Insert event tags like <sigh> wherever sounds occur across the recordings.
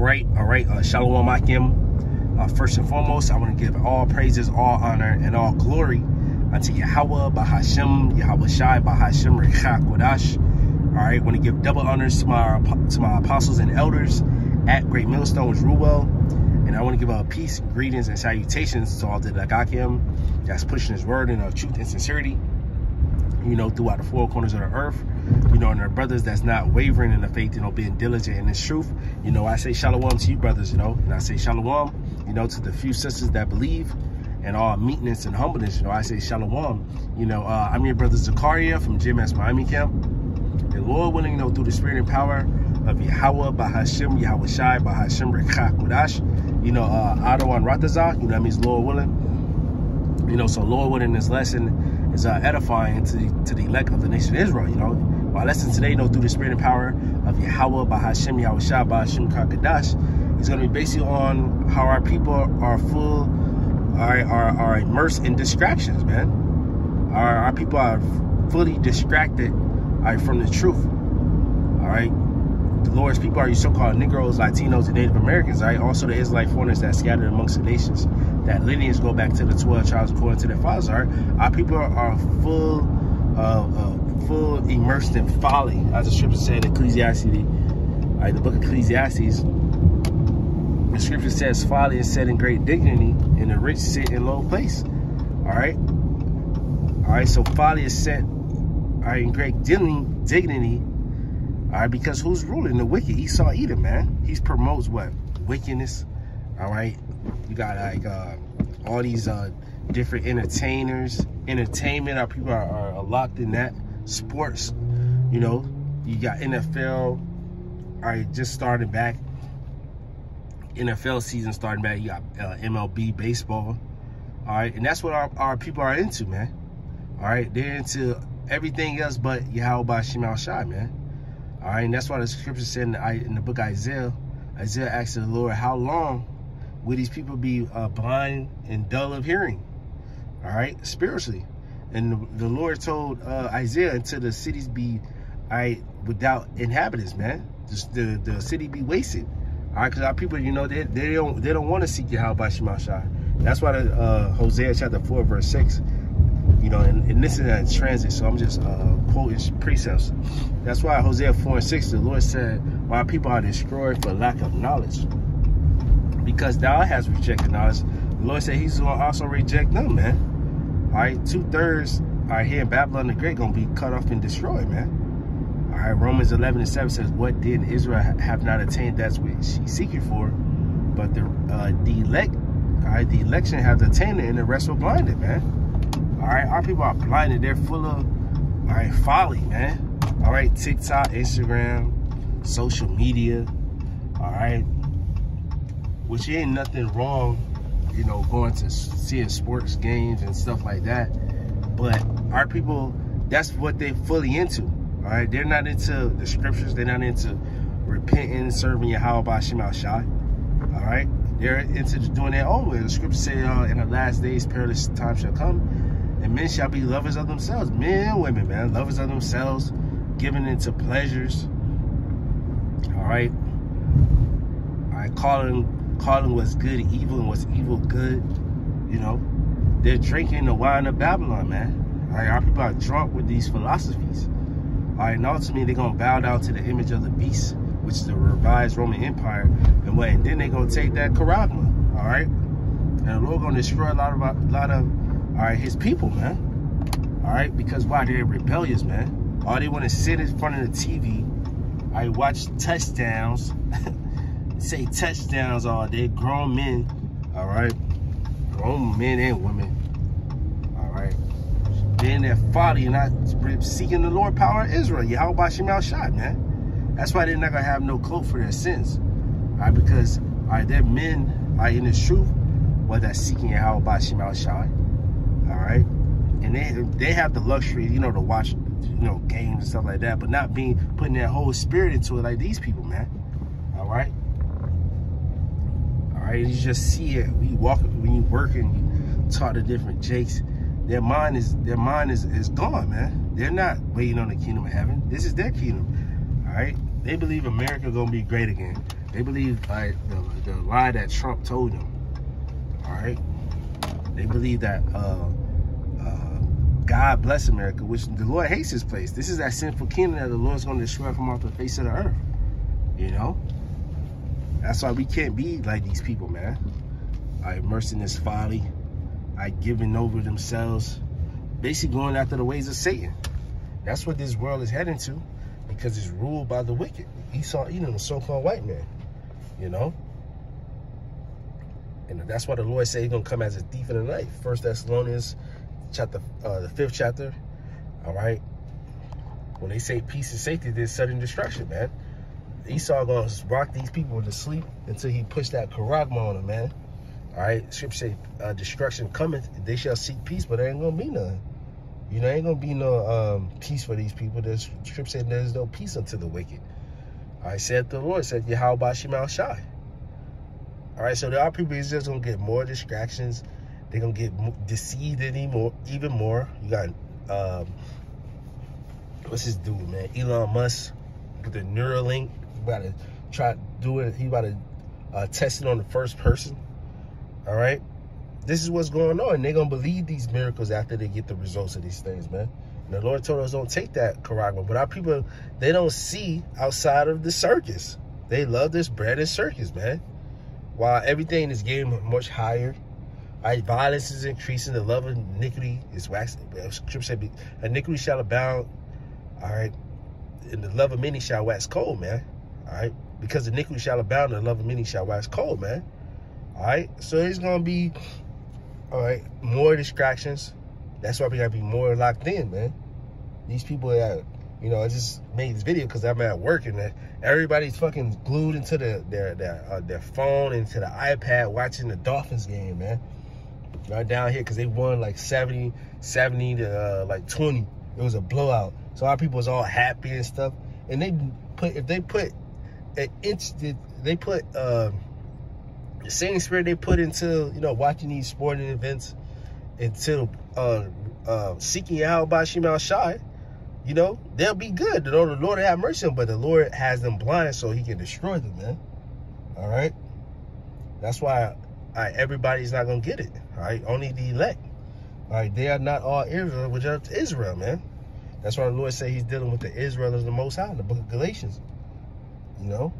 right, all right. Uh, Shalom Akim. Uh, first and foremost, I want to give all praises, all honor, and all glory unto Yahweh, Bahashem, Yahweh Shai, Bahashem, Rechak, Wadash. All right, want to give double honors to my to my apostles and elders at Great Millstone, which rule. And I want to give a peace, greetings, and salutations to all the Dagakim that's pushing his word in of truth and sincerity, you know, throughout the four corners of the earth you know, and our brothers that's not wavering in the faith, you know, being diligent in this truth. You know, I say shalom to you brothers, you know, and I say shalom, you know, to the few sisters that believe and all meekness and humbleness, you know, I say shalom. You know, uh, I'm your brother Zakaria from GMS Miami Camp. And Lord willing, you know, through the spirit and power of Yahweh, Bahashim, Yahweh Shai, Bahashim, Rekach, Kudash, you know, uh, Adawan Ratazah, you know, that means Lord willing. You know, so Lord willing, this lesson is uh, edifying to, to the elect of the nation of Israel, you know. My lesson today, you know, through the spirit and power of Yahweh, Bahashim, Yahweh Shah, Bahashim, Kakadash, is going to be basically on how our people are full, are, are, are immersed in distractions, man. Our, our people are fully distracted all right, from the truth. All right. The Lord's people are you so-called Negroes, Latinos, and Native Americans, right? Also the Israelite foreigners that scattered amongst the nations. That lineage go back to the 12 tribes according to their fathers, all right? Our people are, full uh, uh, full immersed in folly, as the scripture said Ecclesiastes, right, the book of Ecclesiastes. The scripture says folly is set in great dignity, and the rich sit in low place. All right, all right. So folly is set, all right, in great dignity, all right, because who's ruling the wicked? Esau Edom, man. He promotes what wickedness. All right, you got like uh, all these uh, different entertainers, entertainment. Our people are, are locked in that sports. You know, you got NFL. Right, just started back. NFL season starting back. You got uh, MLB baseball. All right, and that's what our, our people are into, man. All right, they're into everything else but Yahweh Shemal Shai, man. All right, and that's why the scripture said in the, in the book Isaiah, Isaiah asked the Lord, how long will these people be uh, blind and dull of hearing? All right, spiritually. And the Lord told uh, Isaiah until the cities be right, without inhabitants, man. Just the, the city be wasted. All right, because our people, you know, they, they don't they don't want to seek Yahweh Shemashah. That's why the, uh, Hosea chapter 4, verse 6, you know, and, and this is in transit, so I'm just uh, quoting precepts. That's why Hosea 4 and 6, the Lord said, My people are destroyed for lack of knowledge. Because thou has rejected knowledge. The Lord said he's going to also reject them, man. All right, two thirds are here in Babylon the Great gonna be cut off and destroyed, man. All right, Romans 11 and 7 says, What did Israel have not attained? That's what she's seeking for. But the uh, the elect, all right, the election has attained it and the rest were blinded, man. All right, our people are blinded. They're full of, all right, folly, man. All right, TikTok, Instagram, social media, all right, which ain't nothing wrong you know, going to seeing sports games and stuff like that. But our people, that's what they fully into. All right, they're not into the scriptures. They're not into repenting, serving Yahweh by Shemal Shai. All right, they're into doing their own way. The scriptures say, uh, "In the last days, perilous time shall come, and men shall be lovers of themselves, men and women, man, lovers of themselves, giving into pleasures." All right, all right, calling calling what's good evil and what's evil good. You know, they're drinking the wine of Babylon, man. All right, our people are drunk with these philosophies. All right, and ultimately they're gonna bow down to the image of the beast, which is the revised Roman Empire, and what? And then they're gonna take that charagma. All right, and the Lord gonna destroy a lot of a lot of all right his people, man. All right, because why? They're rebellious, man. All they want to sit in front of the TV. I watch touchdowns. <laughs> say touchdowns all day. Grown men, all right? Grown men and women, all right? Being they're folly and not seeking the Lord power of Israel. Yahweh Shemal shot, man. That's why they're not going to have no cloak for their sins, all right? Because, all right, they're men, right, in the truth, but that's seeking Yahweh Shemal shot, all right? And they they have the luxury, you know, to watch, you know, games and stuff like that, but not being putting their whole spirit into it like these people, man. All right? Right? You just see it. We walk when you work and you talk to different jakes. Their mind is their mind is, is gone, man. They're not waiting on the kingdom of heaven. This is their kingdom. All right. They believe America gonna be great again. They believe like the, the lie that Trump told them. All right. They believe that uh, uh, God bless America, which the Lord hates this place. This is that sinful kingdom that the Lord's going to destroy from off the face of the earth. You know? That's why we can't be like these people, man. I immersed in this folly. I giving over themselves. Basically going after the ways of Satan. That's what this world is heading to because it's ruled by the wicked. Esau Edom, the so-called white man, you know? And that's why the Lord said he's going to come as a thief in the night. First Thessalonians chapter, uh, the fifth chapter, all right? When they say peace and safety, there's sudden destruction, man. Esau to rock these people to sleep until he push that charagma on them, man. All right, scripture say uh, destruction cometh. They shall seek peace, but there ain't to be none. You know, ain't gonna be no um, peace for these people. The scripture said there's no peace unto the wicked. I said the Lord said Yahweh Shemal Shai. All right, so there are people who's just gonna get more distractions. They're gonna get deceived anymore, even more. You got um, what's his dude, man? Elon Musk with the Neuralink. About to try to do it. He about to uh, test it on the first person. All right this is what's going on. They're going to believe these miracles after they get the results of these things, man. And the Lord told us don't take that charagma. But our people, they don't see outside of the circus. They love this bread and circus, man. While everything is getting much higher, right? Violence is increasing. The love of iniquity is waxing. Scripture said, iniquity shall abound, all right? And the love of many shall wax cold, man. Right? Because iniquity shall abound, and the love of many shall wax cold, man. All right? So it's going to be all right, more distractions. That's why we gotta be more locked in, man. These people that, you know, I just made this video because I'm at work and everybody's fucking glued into the, their their uh, their phone into the iPad watching the Dolphins game, man. Right down here because they won like 70, 70 to uh, like 20. It was a blowout. So our people was all happy and stuff. And they put if they put an inch, they put. Uh, the same spirit they put into, you know, watching these sporting events, into uh, uh, seeking out by Shemal Shai, you know, they'll be good. The Lord, the Lord have mercy on them, but the Lord has them blind so he can destroy them, man. All right? That's why right, everybody's not to get it. All right? Only the elect. All right? They are not all Israel, which are Israel, man. That's why the Lord said he's dealing with the Israel of the Most High in the book of Galatians. You know?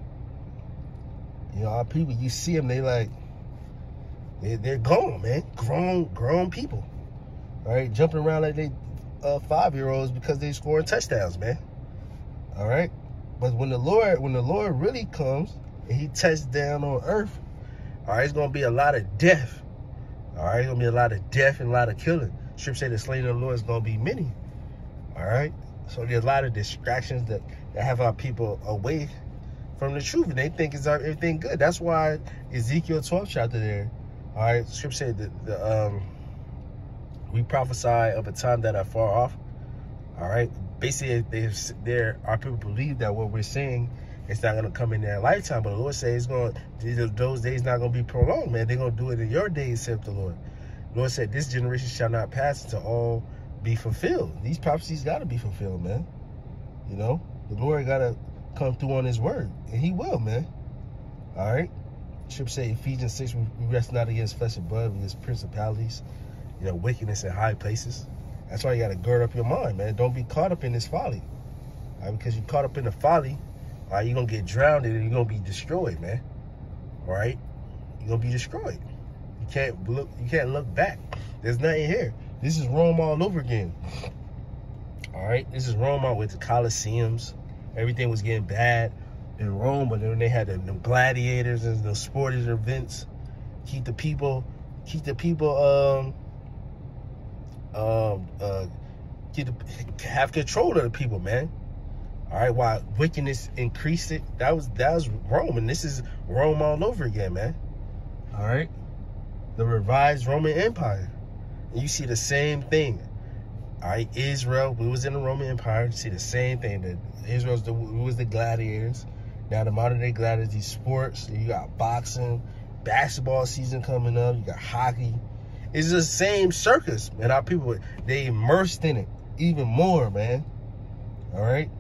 You know, our people, you see them, they like, they, they're gone, man. Grown, grown people. All right, jumping around like they uh, five-year-olds because they scoring touchdowns, man. All right, but when the Lord, when the Lord really comes and He touches down on earth, all right, it's gonna be a lot of death. All right, it's gonna be a lot of death and a lot of killing. Scripture say the slain of the Lord is gonna be many. All right, so there's a lot of distractions that that have our people away from the truth and they think it's everything good. That's why Ezekiel 12 chapter there. All right, scripture said that the um we prophesy of a time that are far off. All right, basically, they there our people believe that what we're saying it's not gonna come in their lifetime, but the Lord says it's gonna those days not gonna be prolonged, man. They're gonna do it in your days, said the Lord. The Lord said, This generation shall not pass until all be fulfilled. These prophecies gotta be fulfilled, man. You know, the Lord gotta come through on his word. And he will, man. All right. Should say Ephesians 6, we rest not against flesh and blood, against principalities, you know, wickedness in high places. That's why you got to gird up your mind, man. Don't be caught up in this folly. Because you caught up in the folly, all right, you're going to get drowned and you're going to be destroyed, man. All right? You're going to be destroyed. You can't look you can't look back. There's nothing here. This is Rome all over again. All right? This is Rome out with the Colosseums, everything was getting bad in Rome, but then they had the, the gladiators and the sporting events, keep the people, keep the people, um, um, uh, keep the, have control of the people, man. All right, while wickedness increased it, that was that was Rome, and this is Rome all over again, man. All right, the revised Roman Empire, and you see the same thing. Right, Israel, we was in the Roman Empire. See the same thing. That Israel's the was the gladiators. Now the modern day gladiators, these sports. You got boxing, basketball season coming up. You got hockey. It's the same circus, man. Our people they immersed in it even more, man. All right.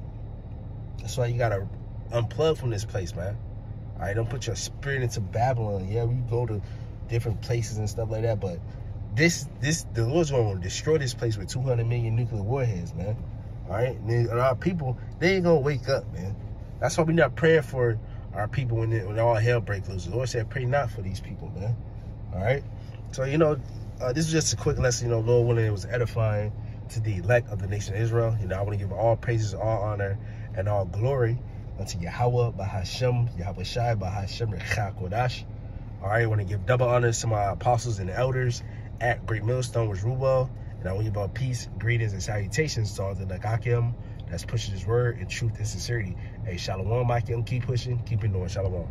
That's why you gotta unplug from this place, man. All right, don't put your spirit into Babylon. Yeah, we go to different places and stuff like that, but this this the Lord's going to destroy this place with 200 million nuclear warheads, man. All right, and our people they ain't gonna wake up, man. That's why we not praying for our people when it, when all hell breaks loose. The Lord said, pray not for these people, man. All right. So you know, uh, this is just a quick lesson. You know, Lord willing, it was edifying to the elect of the nation of Israel. You know, I want to give all praises, all honor, and all glory unto Yahweh, Bahashem, Yahweh Shai, Bahashem, Kodash. All right, I want to give double honors to my apostles and elders at Great Millstone, with Rubel. And I want give all peace, greetings, and salutations to all the Nagakim that's pushing his word in truth and sincerity. Hey, Shalom, Mike, keep pushing, keep it going. Shalom.